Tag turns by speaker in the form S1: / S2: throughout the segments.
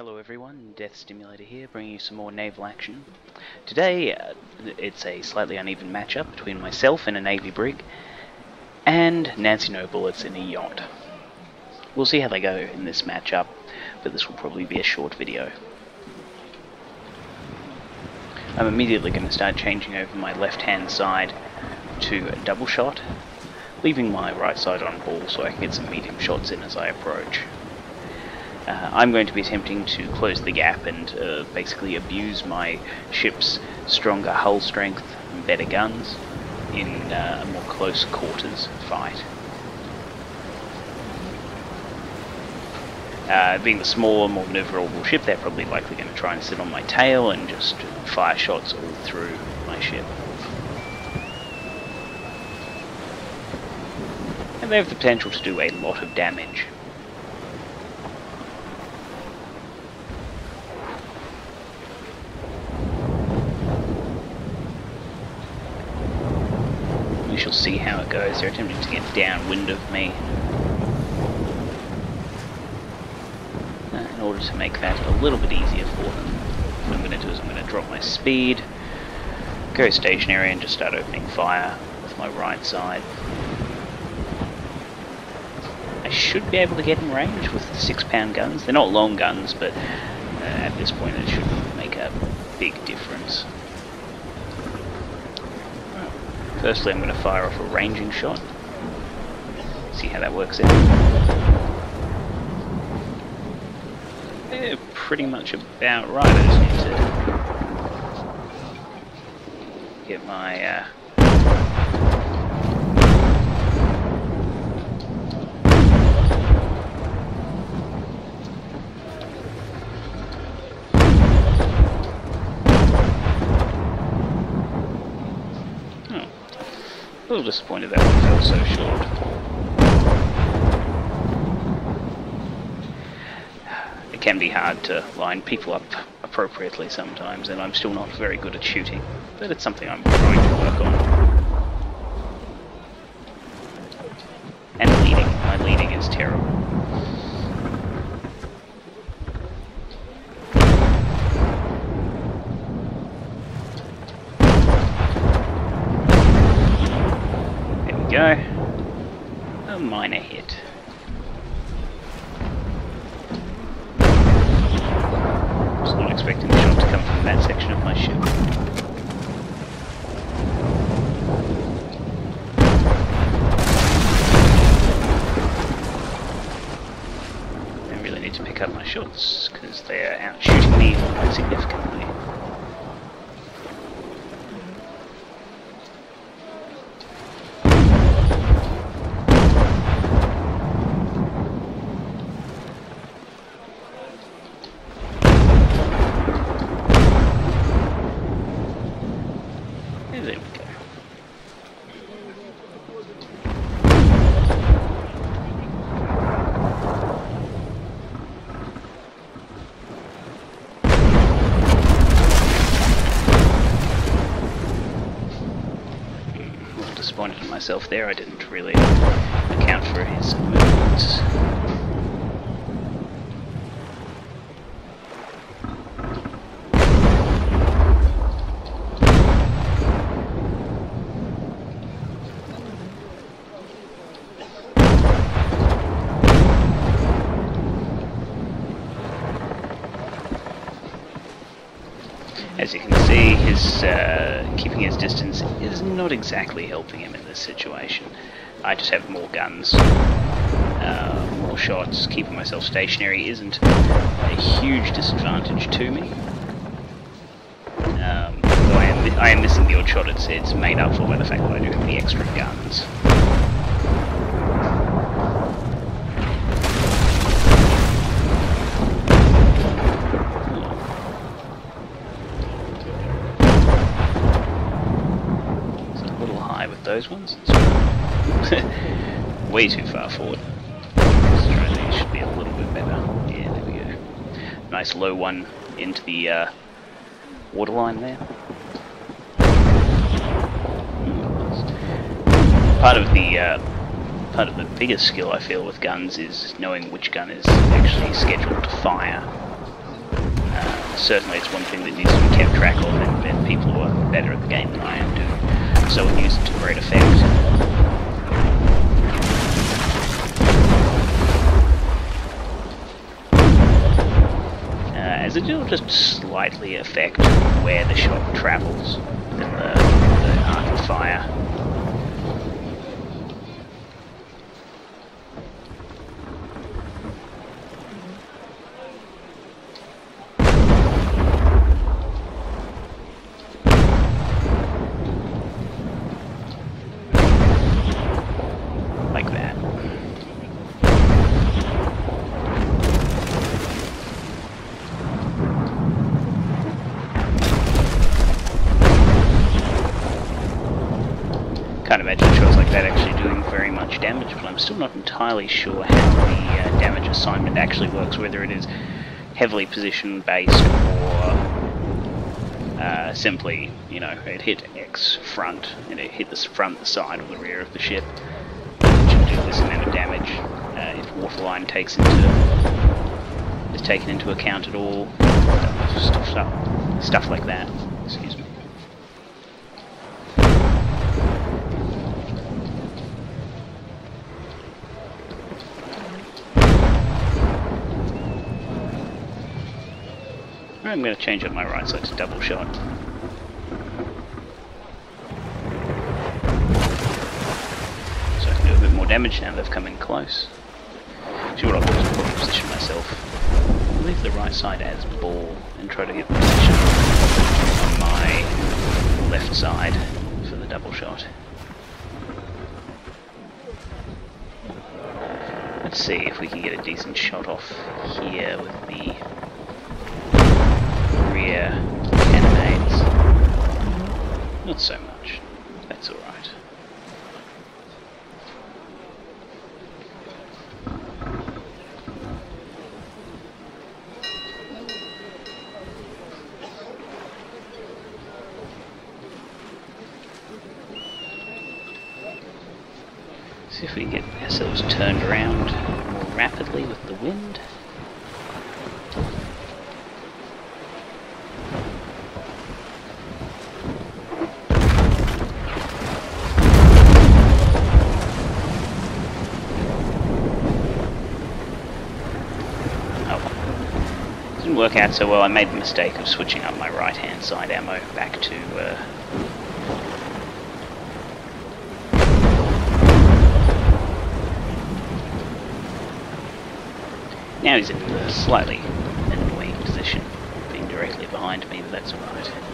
S1: Hello everyone, Death Stimulator here, bringing you some more naval action. Today, uh, it's a slightly uneven matchup between myself in a navy brig and Nancy No Bullets in a yacht. We'll see how they go in this matchup, but this will probably be a short video. I'm immediately going to start changing over my left-hand side to a double shot, leaving my right side on ball so I can get some medium shots in as I approach. Uh, I'm going to be attempting to close the gap and uh, basically abuse my ship's stronger hull strength and better guns in uh, a more close quarters fight. Uh, being the smaller, more maneuverable ship, they're probably likely going to try and sit on my tail and just fire shots all through my ship. And they have the potential to do a lot of damage. We shall see how it goes. They're attempting to get downwind of me. Uh, in order to make that a little bit easier for them, what I'm going to do is I'm going to drop my speed, go stationary and just start opening fire with my right side. I should be able to get in range with the six pound guns. They're not long guns, but uh, at this point it shouldn't make a big difference. Firstly, I'm going to fire off a ranging shot. See how that works out. Yeah, pretty much about right. I just need to get my uh, A little disappointed that one fell so short. It can be hard to line people up appropriately sometimes, and I'm still not very good at shooting, but it's something I'm trying to work on. And leading. My leading is terrible. Go. A minor hit. I was not expecting the shot to come from that section of my ship. I really need to pick up my shots because they are out shooting me quite significantly. Disappointed in myself there. I didn't really account for his movements. As you can his uh, keeping his distance is not exactly helping him in this situation. I just have more guns, uh, more shots. Keeping myself stationary isn't a huge disadvantage to me. Um, I am, I am missing the odd shot, it's, it's made up for by the fact that I do have the extra guns. Those ones. Way too far forward. Should be a little bit better. Yeah, there we go. Nice low one into the uh, waterline there. Part of the uh, part of the biggest skill I feel with guns is knowing which gun is actually scheduled to fire. certainly it's one thing that needs to be kept track of, and, and people who are better at the game than I am do so and use it to great effect. Uh, as it will just slightly affect where the shot travels in the, the arc of fire. Still not entirely sure how the uh, damage assignment actually works, whether it is heavily position based or uh, simply, you know, it hit X front and it hit the front, the side, or the rear of the ship. It should do this amount of damage uh, if waterline takes into is taken into account at all. Stuff, stuff, stuff like that. Excuse me. I'm going to change up my right side to double shot. So I can do a bit more damage now they've come in close. See what I'll do is position myself. Leave the right side as ball and try to get position on my left side for the double shot. Let's see if we can get a decent shot off here with the Not so much. That's alright. See if we can get ourselves turned around more rapidly with the wind. Work out so well, I made the mistake of switching up my right hand side ammo back to uh, Now he's in a slightly annoying position, being directly behind me, but that's alright.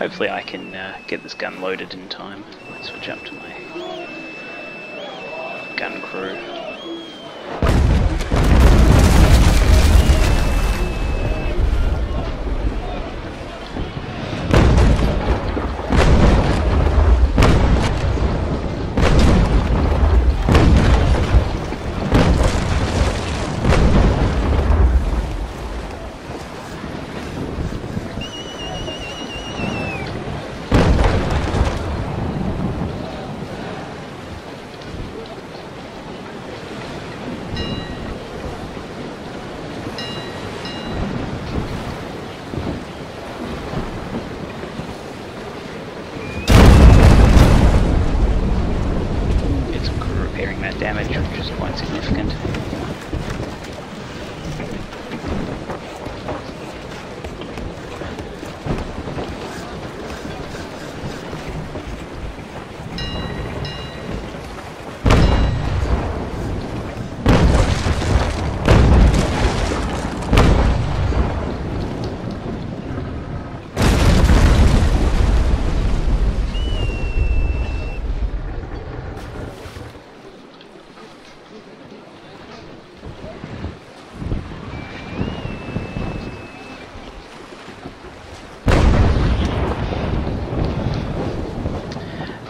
S1: Hopefully I can uh, get this gun loaded in time. Let's switch up to my gun crew.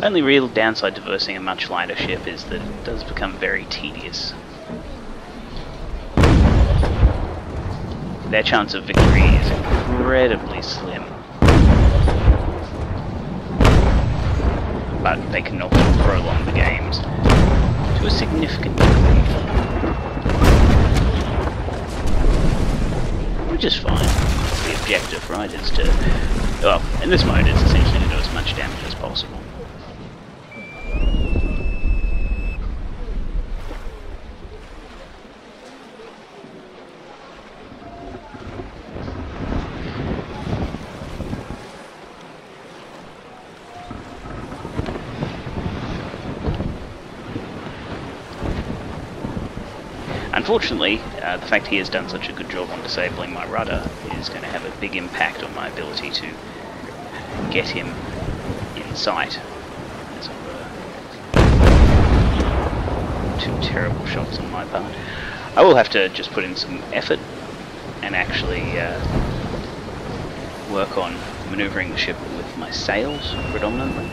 S1: Only real downside to versing a much lighter ship is that it does become very tedious. Their chance of victory is incredibly slim. but they can also prolong the games to a significant degree. Which is fine. The objective, right, is to... Well, in this mode it's essentially to do as much damage as possible. Unfortunately, uh, the fact he has done such a good job on disabling my rudder is going to have a big impact on my ability to get him in sight. Two terrible shots on my part. I will have to just put in some effort and actually uh, work on maneuvering the ship with my sails predominantly.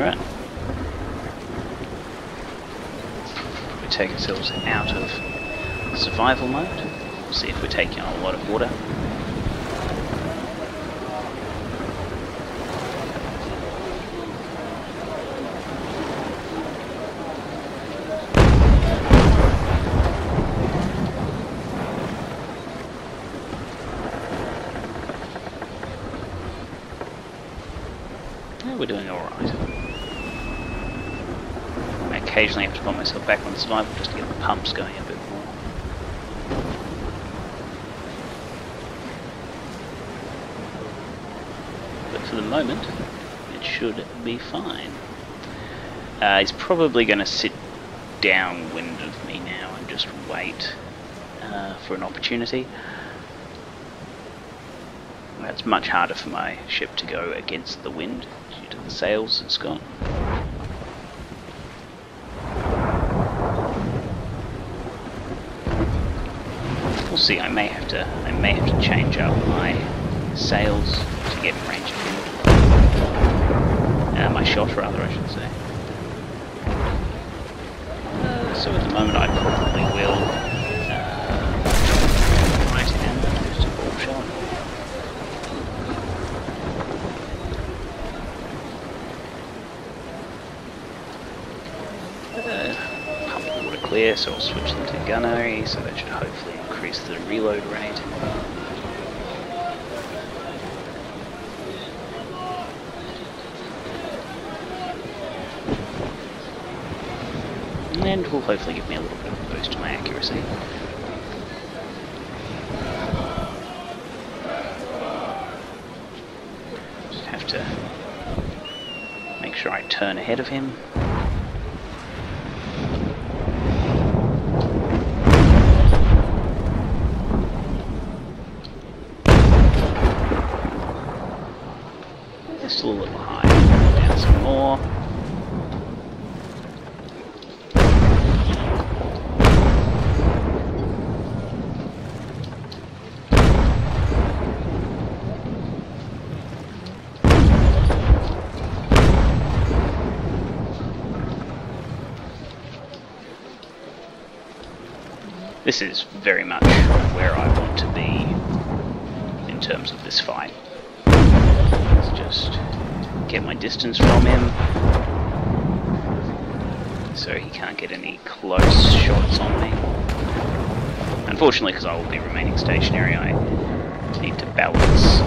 S1: Alright. We take ourselves out of survival mode. See if we're taking on a lot of water. Yeah, we're doing alright. I occasionally have to put myself back on survival just to get the pumps going a bit more. But for the moment, it should be fine. Uh, he's probably going to sit downwind of me now and just wait uh, for an opportunity. It's much harder for my ship to go against the wind due to the sails it's got. See, I may have to I may have to change up my sails to get range of him. Uh, my shot rather I should say. So at the moment I probably will uh, shot. Uh, clear, so I'll switch them to gunnery, so that should hopefully increase the reload rate. And will hopefully give me a little bit of a boost to my accuracy. Just have to make sure I turn ahead of him. Still a little high. Down some more. This is very much where I want to be in terms of this fight. Let's just get my distance from him so he can't get any close shots on me. Unfortunately, because I will be remaining stationary, I need to balance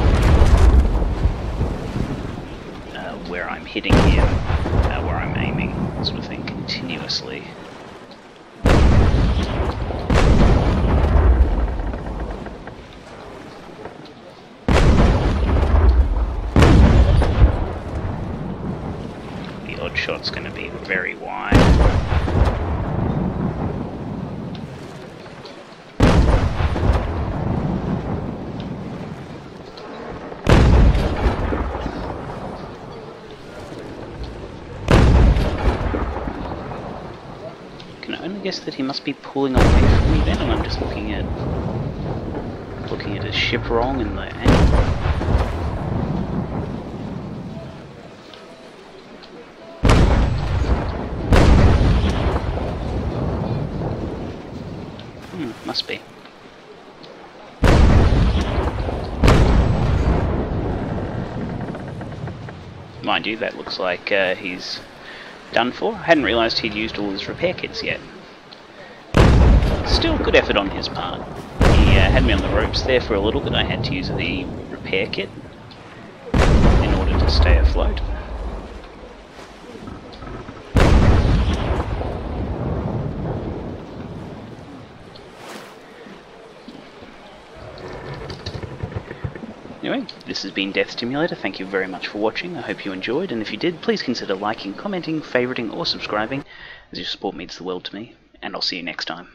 S1: uh, where I'm hitting him, uh, where I'm aiming, sort of thing, continuously. The odd shot's going to be very wide. only that he must be pulling away from me then, and I'm just looking at looking at his ship wrong in the. Hmm, must be. Mind you, that looks like uh, he's done for. I hadn't realised he'd used all his repair kits yet. Still, good effort on his part. He uh, had me on the ropes there for a little bit. I had to use the repair kit in order to stay afloat. Anyway, this has been Death Stimulator. Thank you very much for watching. I hope you enjoyed, and if you did, please consider liking, commenting, favoriting, or subscribing, as your support means the world to me, and I'll see you next time.